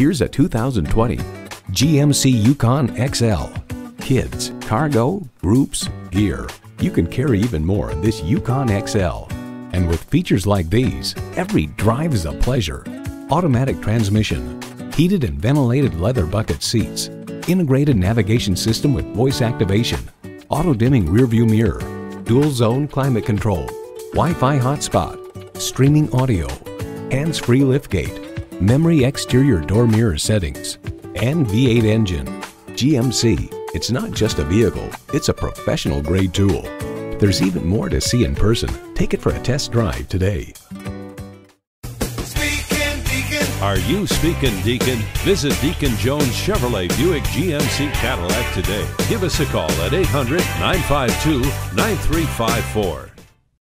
Here's a 2020 GMC Yukon XL. Kids, cargo, groups, gear. You can carry even more in this Yukon XL. And with features like these, every drive is a pleasure. Automatic transmission, heated and ventilated leather bucket seats, integrated navigation system with voice activation, auto dimming rearview mirror, dual zone climate control, Wi-Fi hotspot, streaming audio, hands-free liftgate, memory exterior door mirror settings, and V8 engine. GMC, it's not just a vehicle, it's a professional grade tool. There's even more to see in person. Take it for a test drive today. Are you speaking Deacon? Visit Deacon Jones Chevrolet Buick GMC Cadillac today. Give us a call at 800 952 9354.